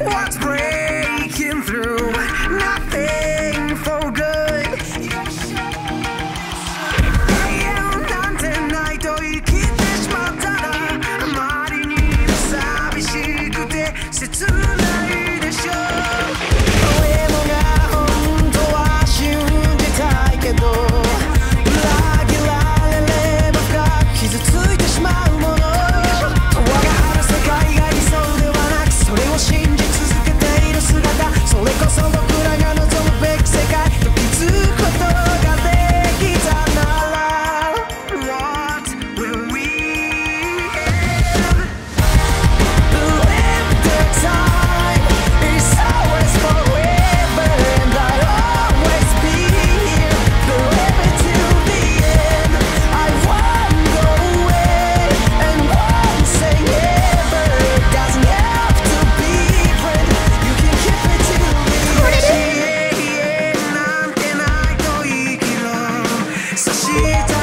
What's? cheetah